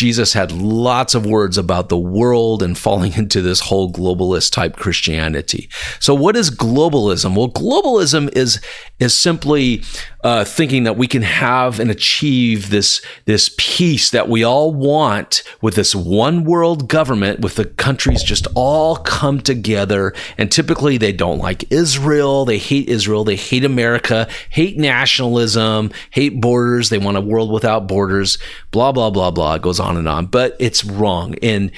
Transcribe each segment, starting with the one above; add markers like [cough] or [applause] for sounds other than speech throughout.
Jesus had lots of words about the world and falling [laughs] into this whole globalist type Christianity. So, what is globalism? Well, globalism is is simply uh, thinking that we can have and achieve this this peace that we all want with this one world government, with the countries just all come together. And typically, they don't like Israel, they hate Israel, they hate America, hate nationalism, hate borders. They want a world without borders. Blah blah blah blah. It goes on and on, but it's wrong. And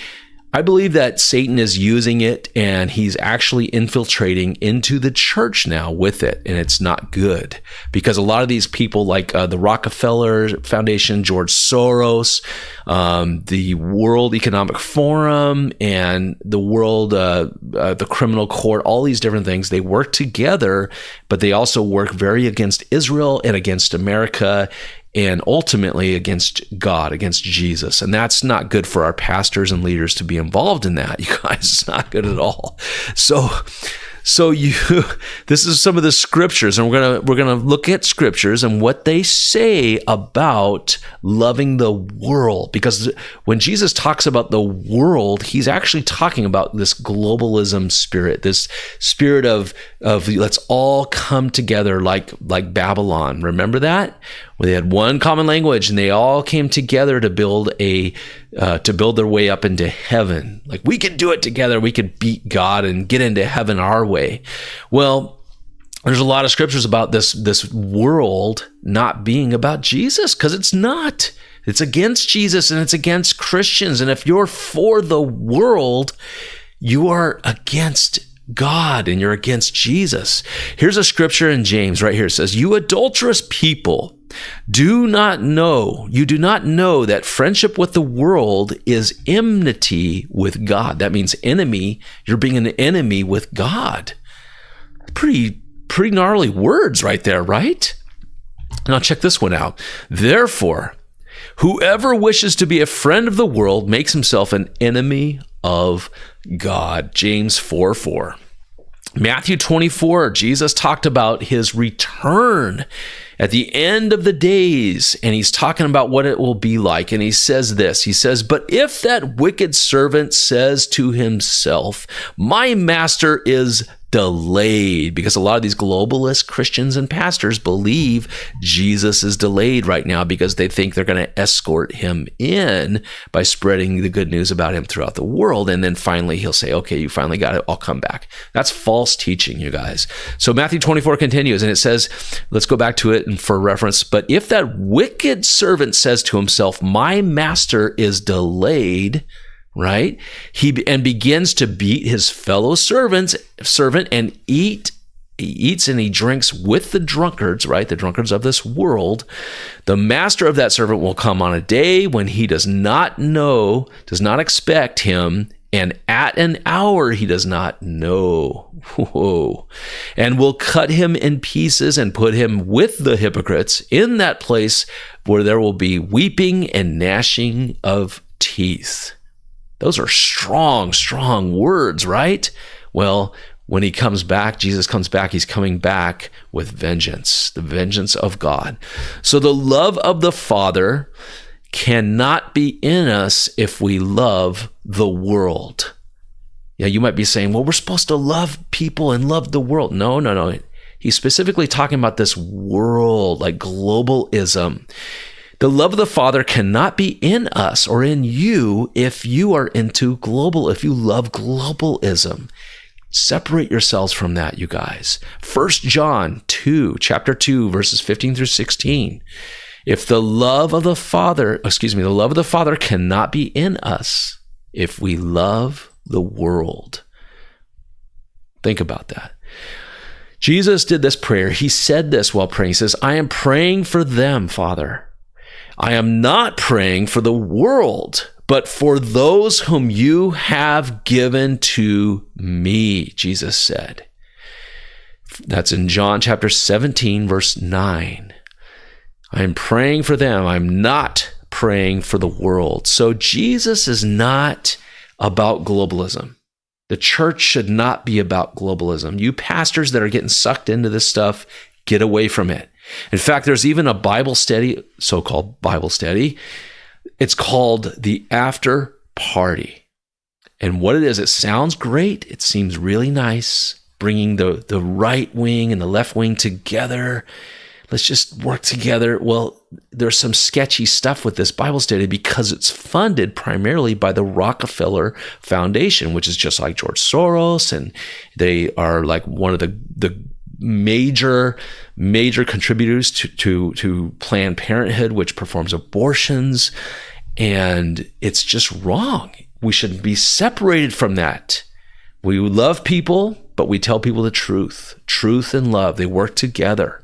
I believe that Satan is using it and he's actually infiltrating into the church now with it. And it's not good because a lot of these people, like uh, the Rockefeller Foundation, George Soros, um, the World Economic Forum, and the World, uh, uh, the Criminal Court, all these different things, they work together, but they also work very against Israel and against America and ultimately against God, against Jesus. And that's not good for our pastors and leaders to be involved in that. [laughs] You guys, it's not good at all. So, so you [laughs] this is some of the scriptures and we're to we're to look at scriptures and what they say about loving the world because when Jesus talks about the world he's actually talking about this globalism spirit this spirit of of let's all come together like like Babylon remember that where they had one common language and they all came together to build a uh, to build their way up into heaven like we could do it together we could beat God and get into heaven our way. Well, there's a lot of scriptures about this this world not being about Jesus because it's not. It's against Jesus and it's against Christians. And if you're for the world, you are against God and you're against Jesus. Here's a scripture in James right here. It says, You adulterous people, do not know, you do not know that friendship with the world is enmity with God. That means enemy. You're being an enemy with God. Pretty, pretty gnarly words right there, right? Now check this one out. Therefore, whoever wishes to be a friend of the world makes himself an enemy of God. James 4 4. Matthew 24, Jesus talked about his return at the end of the days, and he's talking about what it will be like. And he says this He says, But if that wicked servant says to himself, My master is delayed because a lot of these globalist Christians and pastors believe Jesus is delayed right now because they think they're going to escort him in by spreading the good news about him throughout the world. And then finally he'll say, okay, you finally got it. I'll come back. That's false teaching, you guys. So Matthew 24 continues and it says, let's go back to it and for reference. But if that wicked servant says to himself, my master is delayed, right? He and begins to beat his fellow servants, servant, and eat. He eats and he drinks with the drunkards, right? The drunkards of this world. The master of that servant will come on a day when he does not know, does not expect him, and at an hour he does not know. Whoa. And will cut him in pieces and put him with the hypocrites in that place where there will be weeping and gnashing of teeth. Those are strong, strong words, right? Well, when he comes back, Jesus comes back, he's coming back with vengeance, the vengeance of God. So the love of the Father cannot be in us if we love the world. Yeah, you might be saying, well, we're supposed to love people and love the world. No, no, no. He's specifically talking about this world, like globalism. The love of the Father cannot be in us or in you if you are into global, if you love globalism. Separate yourselves from that, you guys. First John 2, chapter 2, verses 15 through 16. If the love of the Father, excuse me, the love of the Father cannot be in us if we love the world. Think about that. Jesus did this prayer. He said this while praying. He says, I am praying for them, Father I am not praying for the world, but for those whom you have given to me, Jesus said. That's in John chapter 17, verse 9. I'm praying for them. I'm not praying for the world. So Jesus is not about globalism. The church should not be about globalism. You pastors that are getting sucked into this stuff, get away from it. In fact, there's even a Bible study, so called Bible study, It's called the after party. And what it is, it sounds great. It seems really nice, bringing the, the right wing and the left wing together. Let's just work together. Well, there's some sketchy stuff with this Bible study because it's funded primarily by the Rockefeller Foundation, which is just like George Soros, and they are like one of the the major major contributors to to, to Planned Parenthood, which performs abortions, and it's just wrong. We should be separated from that. We love people, but we tell people the truth. Truth and love, they work together.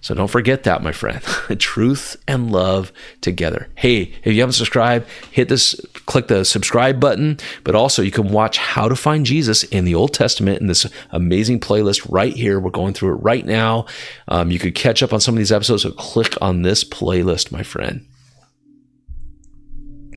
So don't forget that, my friend. [laughs] Truth and love together. Hey, if you haven't subscribed, hit this, click the subscribe button. But also, you can watch How to Find Jesus in the Old Testament in this amazing playlist right here. We're going through it right now. Um, you could catch up on some of these episodes, so click on this playlist, my friend.